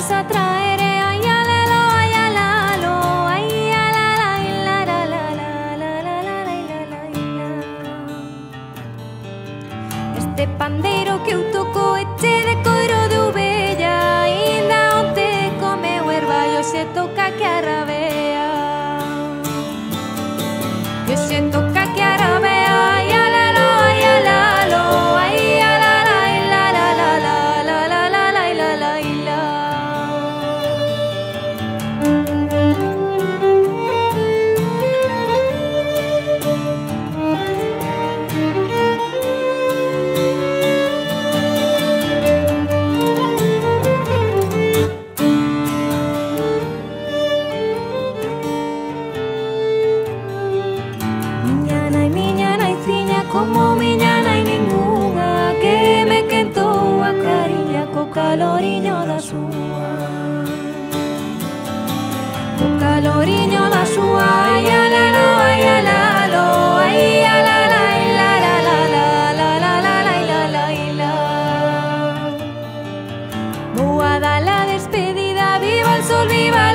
cosa traeré. Este pandeiro que eu toco é che de coiro de ovella Ainda onte comeu erva e hoxe toca que arrabea E hoxe toca a da súa a da súa Ai, ala, no, ai, ala, lo, ai, ala, la, la, la, la, la, la, la, la, la, la, la, la despedida, viva el sol, viva